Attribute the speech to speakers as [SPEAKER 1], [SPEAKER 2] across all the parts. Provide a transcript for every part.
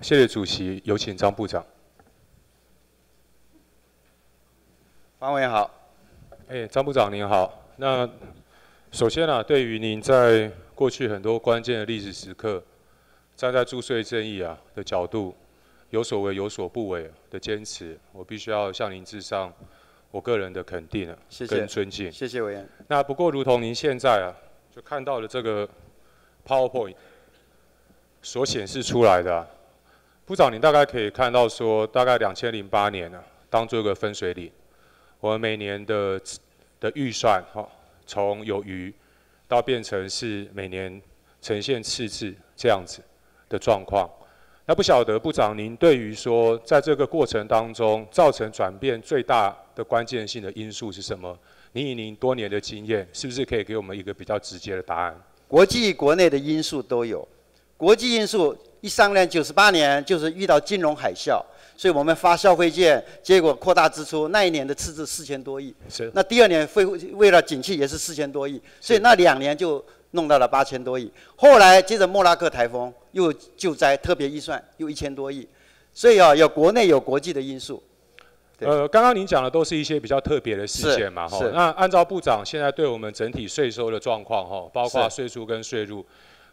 [SPEAKER 1] 谢谢主席，有请张部长。
[SPEAKER 2] 方委员好，
[SPEAKER 1] 哎，张部长您好。那首先啊，对于您在过去很多关键的历史时刻，站在注税正义啊的角度，有所为有所不为的坚持，我必须要向您致上我个人的肯定啊，跟尊敬。
[SPEAKER 2] 谢谢委员。
[SPEAKER 1] 那不过，如同您现在啊，就看到了这个 PowerPoint 所显示出来的。部长，你大概可以看到说，大概两千零八年呢，当做一个分水岭，我们每年的的预算哈，从有余到变成是每年呈现赤字这样子的状况。那不晓得部长，您对于说在这个过程当中造成转变最大的关键性的因素是什么？您以您多年的经验，是不是可以给我们一个比较直接的答案？
[SPEAKER 2] 国际、国内的因素都有，国际因素。一商量九十八年就是遇到金融海啸，所以我们发消费券，结果扩大支出，那一年的赤字四千多亿。
[SPEAKER 1] 是。
[SPEAKER 2] 那第二年为为了景气也是四千多亿，所以那两年就弄到了八千多亿。后来接着莫拉克台风又救灾特别预算又一千多亿，所以啊有国内有国际的因素。
[SPEAKER 1] 呃，刚刚您讲的都是一些比较特别的事件嘛，哈。那按照部长现在对我们整体税收的状况，哈，包括税出跟税入。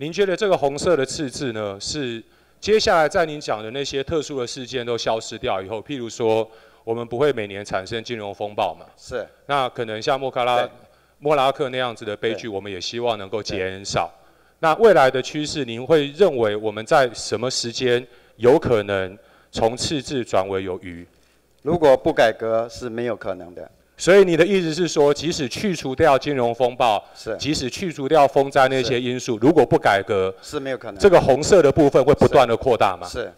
[SPEAKER 1] 您觉得这个红色的赤字呢，是接下来在您讲的那些特殊的事件都消失掉以后，譬如说我们不会每年产生金融风暴嘛？
[SPEAKER 2] 是。
[SPEAKER 1] 那可能像莫卡拉、莫拉克那样子的悲剧，我们也希望能够减少。那未来的趋势，您会认为我们在什么时间有可能从赤字转为有余？
[SPEAKER 2] 如果不改革是没有可能的。
[SPEAKER 1] 所以你的意思是说，即使去除掉金融风暴，
[SPEAKER 2] 是，
[SPEAKER 1] 即使去除掉风灾那些因素，如果不改革，
[SPEAKER 2] 是没有可能。
[SPEAKER 1] 这个红色的部分会不断的扩大吗？
[SPEAKER 2] 是。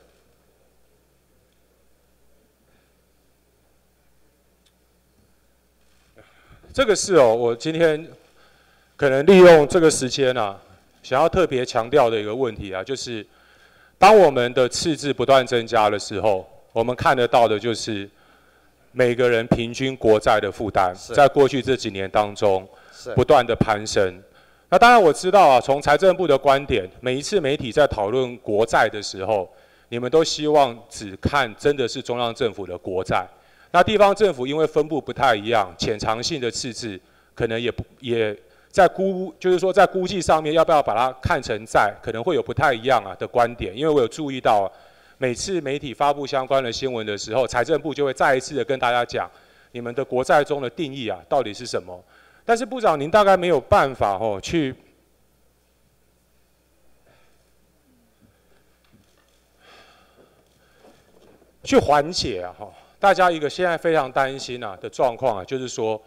[SPEAKER 1] 这个是哦，我今天可能利用这个时间啊，想要特别强调的一个问题啊，就是当我们的赤字不断增加的时候，我们看得到的就是。每个人平均国债的负担，在过去这几年当中，不断的攀升。那当然我知道啊，从财政部的观点，每一次媒体在讨论国债的时候，你们都希望只看真的是中央政府的国债。那地方政府因为分布不太一样，潜藏性的赤字可能也不也在估，就是说在估计上面要不要把它看成债，可能会有不太一样啊的观点。因为我有注意到。每次媒体发布相关的新闻的时候，财政部就会再一次的跟大家讲，你们的国债中的定义啊，到底是什么？但是部长，您大概没有办法哦，去去缓解啊，哈，大家一个现在非常担心啊的状况啊，就是说，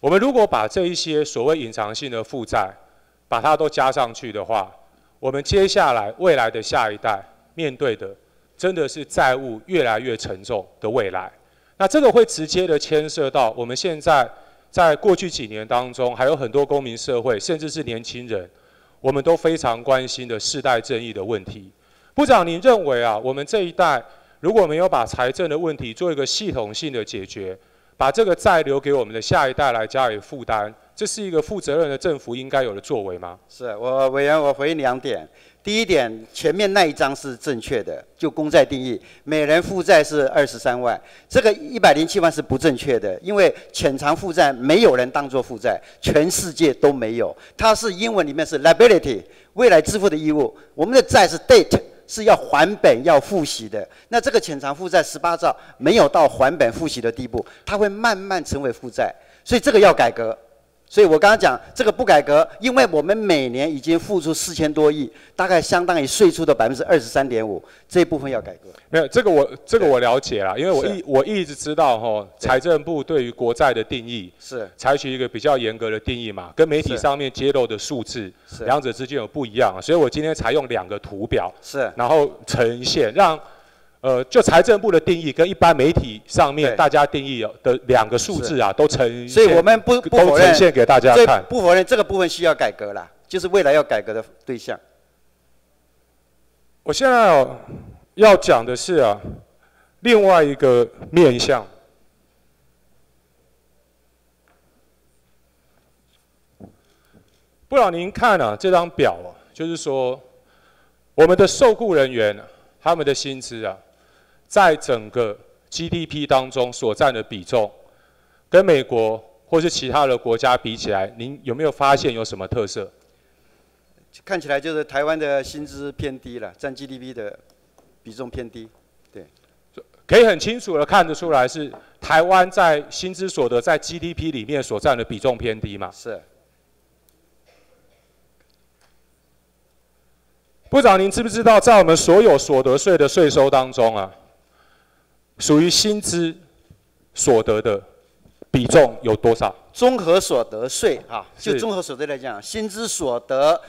[SPEAKER 1] 我们如果把这一些所谓隐藏性的负债，把它都加上去的话，我们接下来未来的下一代面对的。真的是债务越来越沉重的未来，那这个会直接的牵涉到我们现在在过去几年当中，还有很多公民社会，甚至是年轻人，我们都非常关心的世代正义的问题。部长，您认为啊，我们这一代如果没有把财政的问题做一个系统性的解决，把这个债留给我们的下一代来加以负担，这是一个负责任的政府应该有的作为吗？
[SPEAKER 2] 是我委员，我回应两点。第一点，前面那一张是正确的，就公债定义，每人负债是二十三万，这个一百零七万是不正确的，因为潜藏负债没有人当做负债，全世界都没有，它是英文里面是 liability，未来支付的义务，我们的债是 debt，是要还本要付息的，那这个潜藏负债十八兆没有到还本付息的地步，它会慢慢成为负债，所以这个要改革。所以我刚刚讲这个不改革，因为我们每年已经付出四千多亿，大概相当于税出的百分之二十三点五，这一部分要改革。
[SPEAKER 1] 没有这个我这个我了解了，因为我一我一直知道哈，财政部对于国债的定义
[SPEAKER 2] 是。
[SPEAKER 1] 采取一个比较严格的定义嘛，跟媒体上面揭露的数字两者之间有不一样，所以我今天采用两个图表，
[SPEAKER 2] 是。
[SPEAKER 1] 然后呈现让。呃，就财政部的定义跟一般媒体上面大家定义的两个数字啊，都呈
[SPEAKER 2] 所以我们不不
[SPEAKER 1] 否认，现给大家看，
[SPEAKER 2] 不否认这个部分需要改革啦，就是未来要改革的对象。
[SPEAKER 1] 我现在要讲的是啊，另外一个面向，不知道您看啊这张表啊，就是说我们的受雇人员。他们的薪资啊，在整个 GDP 当中所占的比重，跟美国或是其他的国家比起来，您有没有发现有什么特色？
[SPEAKER 2] 看起来就是台湾的薪资偏低了，占 GDP 的比重偏低。
[SPEAKER 1] 对可以很清楚的看得出来，是台湾在薪资所得在 GDP 里面所占的比重偏低嘛？
[SPEAKER 2] 是。
[SPEAKER 1] 部长，您知不知道，在我们所有所得税的税收当中啊，属于薪资所得的比重有多少？
[SPEAKER 2] 综合所得税啊，就综合所得来讲，薪资所得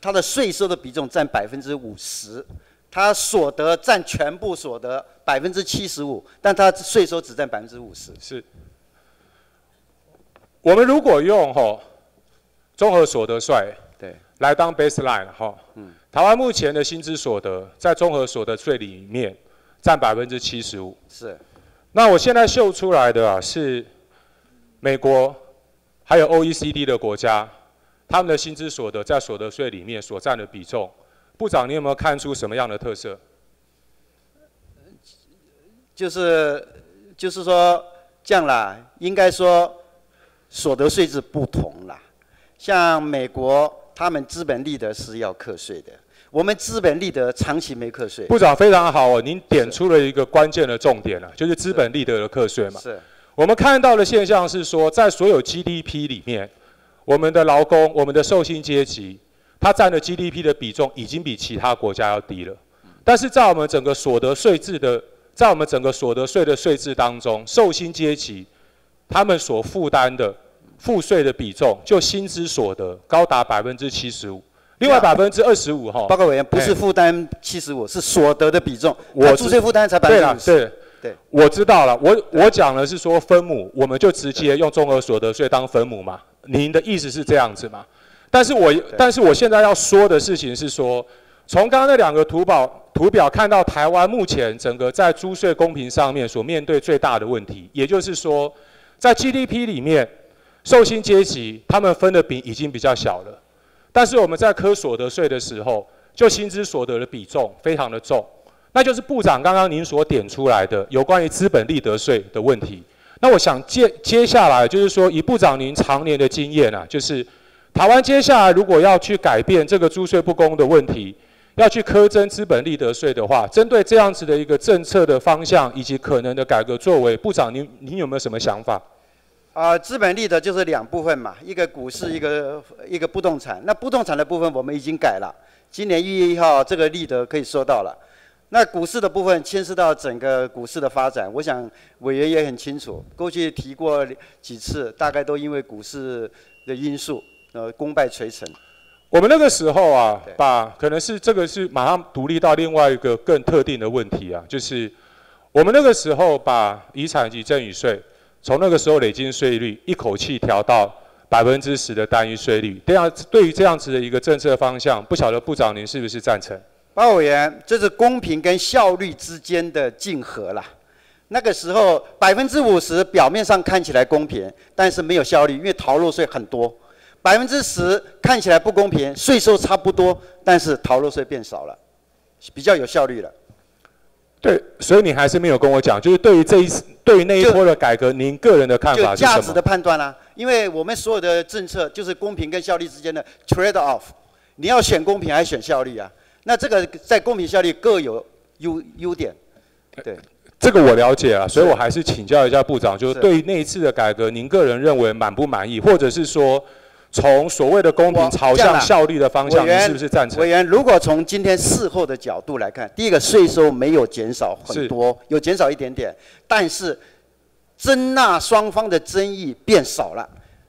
[SPEAKER 2] 它的税收的比重占百分之五十。它所得占全部所得百分之七十五，但它税收只占百分之五十。
[SPEAKER 1] 是。我们如果用吼综合所得税
[SPEAKER 2] 对
[SPEAKER 1] 来当 baseline 哈，嗯，台湾目前的薪资所得在综合所得税里面占百分之七十五。
[SPEAKER 2] 是。
[SPEAKER 1] 那我现在秀出来的啊是美国还有 OECD 的国家，他们的薪资所得在所得税里面所占的比重。部长，你有没有看出什么样的特色？
[SPEAKER 2] 就是就是说这样啦，应该说所得税制不同啦。像美国，他们资本利得是要课税的，我们资本利得长期没课税。
[SPEAKER 1] 部长非常好哦，您点出了一个关键的重点了，就是资本利得的课税嘛。
[SPEAKER 2] 是。
[SPEAKER 1] 我们看到的现象是说，在所有 GDP 里面，我们的劳工、我们的受薪阶级。它占的 GDP 的比重已经比其他国家要低了，但是在我们整个所得税制的，在我们整个所得税的税制当中，受薪阶级他们所负担的赋税的比重，就薪资所得高达百分之七十五，另外百分之二十五哈。
[SPEAKER 2] 报告委员不是负担七十五，是所得的比重，我租税负担才百分之五十。
[SPEAKER 1] 对对，我知道了，我我讲的是说分母，我们就直接用综合所得税当分母嘛。您的意思是这样子吗？但是我但是我现在要说的事情是说，从刚刚那两个图表图表看到台湾目前整个在租税公平上面所面对最大的问题，也就是说，在 GDP 里面，受薪阶级他们分的比已经比较小了，但是我们在科所得税的时候，就薪资所得的比重非常的重，那就是部长刚刚您所点出来的有关于资本利得税的问题。那我想接接下来就是说，以部长您常年的经验啊，就是。台湾接下来如果要去改变这个租税不公的问题，要去苛征资本利得税的话，针对这样子的一个政策的方向以及可能的改革作为，部长您您有没有什么想法？
[SPEAKER 2] 啊，资本利得就是两部分嘛，一个股市，一个一个不动产。那不动产的部分我们已经改了，今年一月一号这个利得可以收到了。那股市的部分牵涉到整个股市的发展，我想委员也很清楚，过去提过几次，大概都因为股市的因素。呃，功败垂成。
[SPEAKER 1] 我们那个时候啊，把可能是这个是马上独立到另外一个更特定的问题啊，就是我们那个时候把遗产及赠与税从那个时候累进税率一口气调到百分之十的单一税率。这样对于这样子的一个政策方向，不晓得部长您是不是赞成？
[SPEAKER 2] 报告委员，这是公平跟效率之间的竞合啦。那个时候百分之五十表面上看起来公平，但是没有效率，因为逃漏税很多。百分之十看起来不公平，税收差不多，但是逃漏税变少了，比较有效率了。
[SPEAKER 1] 对，所以你还是没有跟我讲，就是对于这一次，对于那一波的改革，您个人的看法是
[SPEAKER 2] 什么？价值的判断啦，因为我们所有的政策就是公平跟效率之间的 trade off，你要选公平还是选效率啊？那这个在公平效率各有优优点，对。
[SPEAKER 1] 这个我了解啊，所以我还是请教一下部长，就是对于那一次的改革，您个人认为满不满意，或者是说？从所谓的公平朝向效率的方向，你是不是赞成？
[SPEAKER 2] 委员，如果从今天事后的角度来看，第一个税收没有减少很多，有减少一点点，但是征纳双方的争议变少了，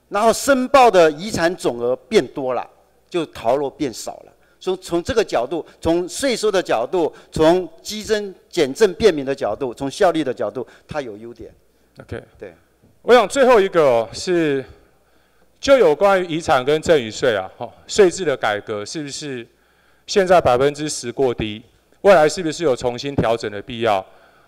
[SPEAKER 2] 然后申报的遗产总额变多了，就逃漏变少了。从从这个角度，从税收的角度，从基增减政便民的角度，从效率的角度，它有优点。
[SPEAKER 1] OK，
[SPEAKER 2] 对。
[SPEAKER 1] 我想最后一个是。就有关于遗产跟赠与税啊，哈，税制的改革是不是现在百分之十过低？未来是不是有重新调整的必要？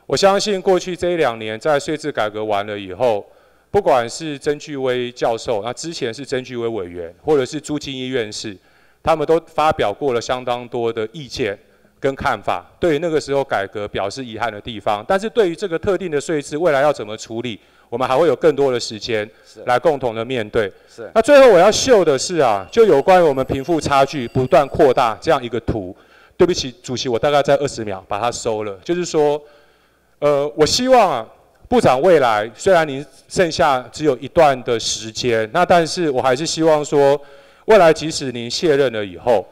[SPEAKER 1] 我相信过去这一两年在税制改革完了以后，不管是曾巨威教授，那之前是曾巨威委员，或者是朱金一院士，他们都发表过了相当多的意见跟看法，对于那个时候改革表示遗憾的地方。但是对于这个特定的税制，未来要怎么处理，我们还会有更多的时间来共同的面对。
[SPEAKER 2] 是。
[SPEAKER 1] 那最后我要秀的是啊，就有关于我们贫富差距不断扩大这样一个图。对不起，主席，我大概在二十秒把它收了。就是说，呃，我希望啊，部长未来虽然您剩下只有一段的时间，那但是我还是希望说，未来即使您卸任了以后，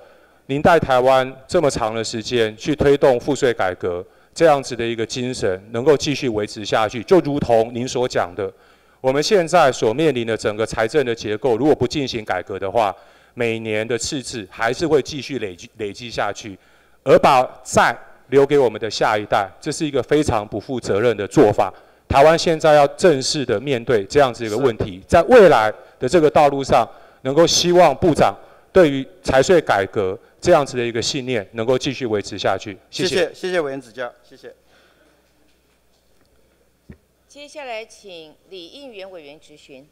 [SPEAKER 1] 您带台湾这么长的时间去推动赋税改革，这样子的一个精神能够继续维持下去，就如同您所讲的，我们现在所面临的整个财政的结构，如果不进行改革的话，每年的赤字还是会继续累积累积下去。而把债留给我们的下一代，这是一个非常不负责任的做法。台湾现在要正式的面对这样子一个问题，在未来的这个道路上，能够希望部长对于财税改革这样子的一个信念，能够继续维持下去。谢
[SPEAKER 2] 谢，谢谢委员指教，谢谢。
[SPEAKER 3] 接下来请李应元委员质询。